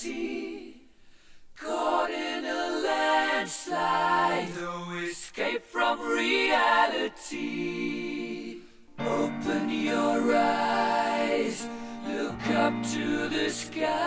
sea, caught in a landslide, no escape from reality. Open your eyes, look up to the sky.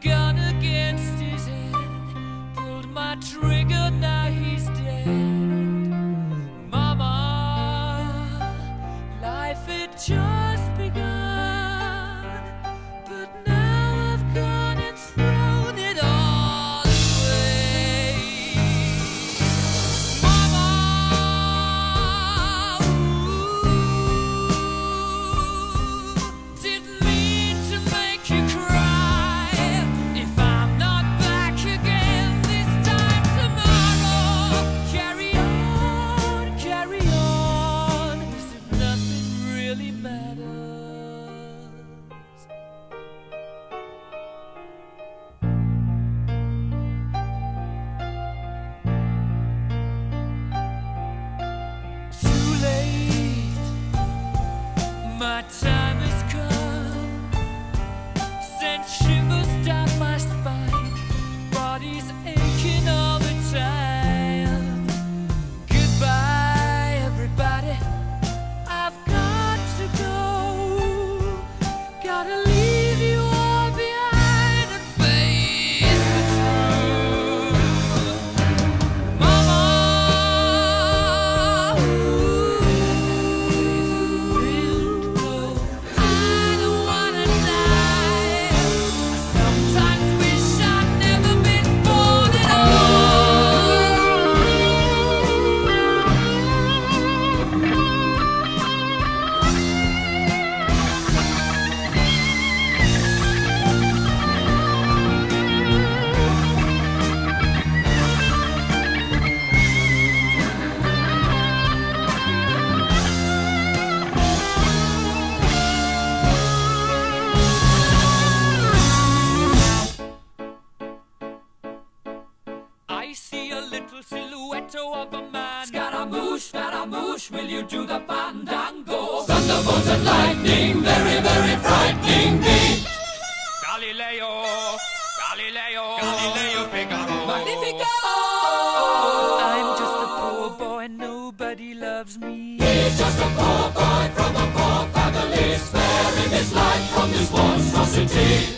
Gun against his head, pulled my trigger, of a man. Scaramouche, Scaramouche, will you do the fandango? Thunderbolt and lightning, very, very frightening me. Galileo, Galileo, Galileo Figaro. Magnifico! I'm just a poor boy, nobody loves me. He's just a poor boy from a poor family, sparing his life from this monstrosity.